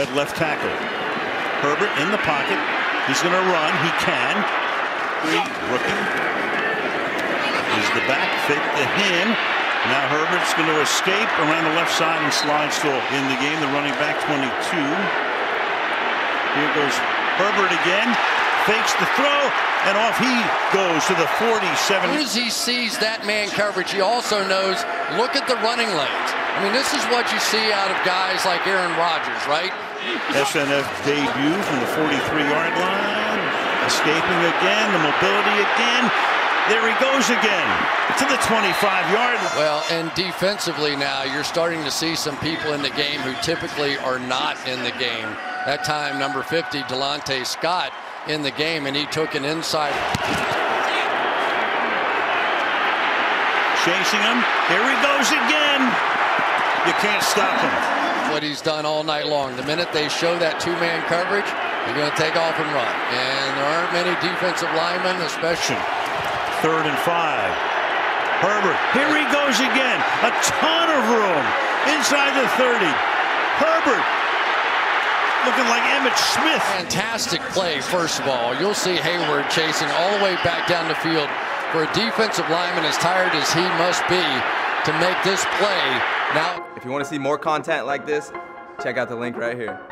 at left tackle. Herbert in the pocket. He's going to run. He can. Three, rookie. Is the back fake to him. Now Herbert's going to escape around the left side and slide still in the game. The running back 22. Here goes Herbert again. Fakes the throw, and off he goes to the 47. As as he sees that man coverage, he also knows, look at the running lanes. I mean, this is what you see out of guys like Aaron Rodgers, right? SNF debut from the 43-yard line. Escaping again, the mobility again. There he goes again to the 25-yard line. Well, and defensively now, you're starting to see some people in the game who typically are not in the game. That time, number 50, Delonte Scott, in the game, and he took an inside. Chasing him. Here he goes again. You can't stop him. What he's done all night long. The minute they show that two-man coverage, they're going to take off and run. And there aren't many defensive linemen, especially. Third and five. Herbert. Here he goes again. A ton of room inside the 30. Herbert looking like Emmitt Smith. Fantastic play, first of all. You'll see Heyward chasing all the way back down the field for a defensive lineman as tired as he must be to make this play. Now, if you want to see more content like this, check out the link right here.